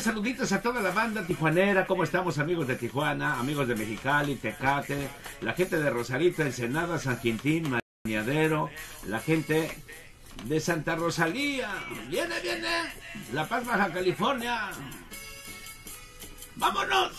saluditos a toda la banda tijuanera. ¿Cómo estamos, amigos de Tijuana, amigos de Mexicali, Tecate, la gente de Rosarito, Ensenada, San Quintín, Mañadero, la gente de Santa Rosalía. Viene, viene. La Paz, Baja California. ¡Vámonos!